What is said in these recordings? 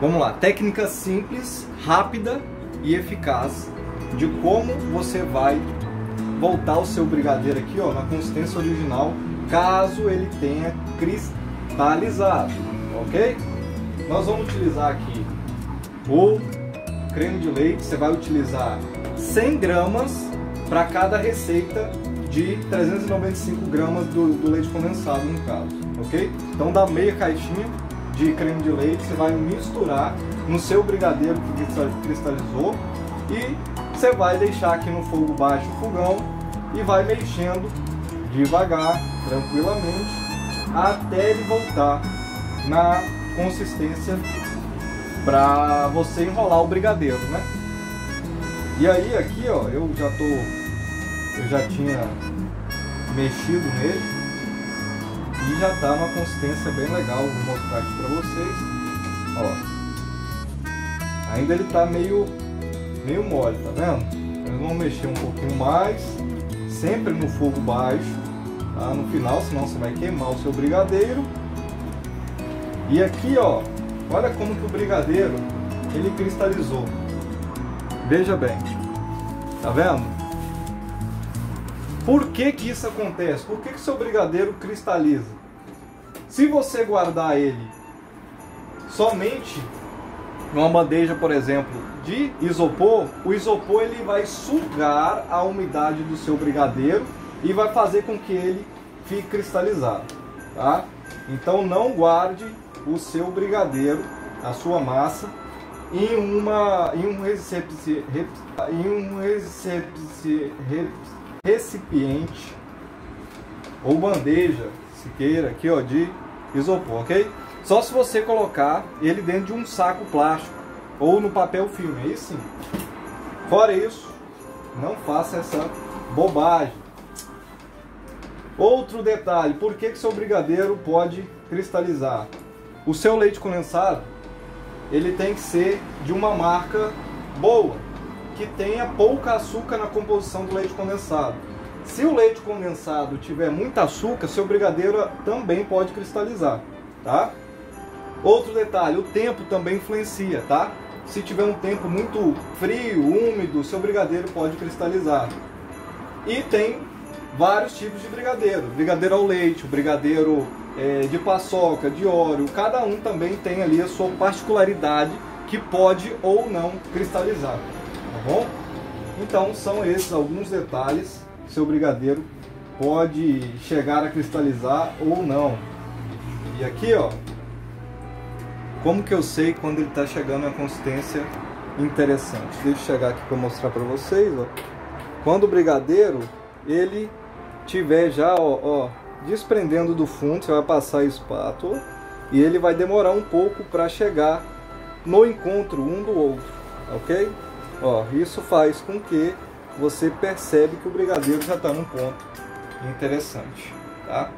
Vamos lá, técnica simples, rápida e eficaz de como você vai voltar o seu brigadeiro aqui ó, na consistência original, caso ele tenha cristalizado, ok? Nós vamos utilizar aqui o creme de leite, você vai utilizar 100 gramas para cada receita de 395 gramas do, do, leite condensado no caso, ok? Então dá meia caixinha de creme de leite, você vai misturar no seu brigadeiro que cristalizou e você vai deixar aqui no fogo baixo o fogão e vai mexendo devagar, tranquilamente, até ele voltar na consistência para você enrolar o brigadeiro, né? E aí aqui, ó, eu já tô eu já tinha mexido nele e já tá uma consistência bem legal, vou mostrar aqui para vocês. Ó. Ainda ele tá meio meio mole, tá vendo? Nós vamos mexer um pouquinho mais, sempre no fogo baixo, tá? No final, senão você vai queimar o seu brigadeiro. E aqui, ó, olha como que o brigadeiro ele cristalizou. Veja bem, tá vendo? Por que que isso acontece? Por que que seu brigadeiro cristaliza? Se você guardar ele somente numa bandeja, por exemplo, de isopor, o isopor ele vai sugar a umidade do seu brigadeiro e vai fazer com que ele fique cristalizado, tá? Então não guarde o seu brigadeiro, a sua massa, em uma em um recipiente, em um recipiente ou bandeja, se queira, aqui ó, de isopor, ok? Só se você colocar ele dentro de um saco plástico ou no papel filme, aí sim. Fora isso, não faça essa bobagem. Outro detalhe, por que, que seu brigadeiro pode cristalizar? O seu leite condensado, ele tem que ser de uma marca boa, que tenha pouca açúcar na composição do leite condensado. Se o leite condensado tiver muito açúcar, seu brigadeiro também pode cristalizar, tá? Outro detalhe, o tempo também influencia, tá? Se tiver um tempo muito frio, úmido, seu brigadeiro pode cristalizar. E tem vários tipos de brigadeiro. Brigadeiro ao leite, brigadeiro é, de paçoca, de óleo. Cada um também tem ali a sua particularidade que pode ou não cristalizar. Então são esses alguns detalhes que seu brigadeiro pode chegar a cristalizar ou não. E aqui, ó, como que eu sei quando ele está chegando a consistência interessante? Deixa eu chegar aqui para mostrar para vocês. Ó. Quando o brigadeiro ele tiver já ó, ó, desprendendo do fundo, você vai passar a espátula e ele vai demorar um pouco para chegar no encontro um do outro, ok? Ó, isso faz com que você percebe que o brigadeiro já está num ponto interessante, tá?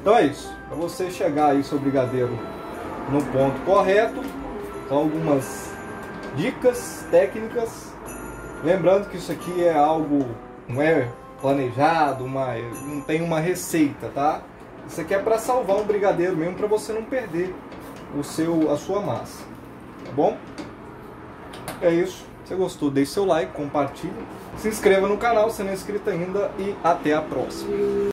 Então é isso. Para você chegar aí seu brigadeiro no ponto correto. São algumas dicas técnicas. Lembrando que isso aqui é algo, não é planejado, uma, não tem uma receita, tá? Isso aqui é para salvar um brigadeiro mesmo, para você não perder o seu, a sua massa, tá bom? É isso. Se gostou, deixe seu like, compartilhe, se inscreva no canal se não é inscrito ainda e até a próxima.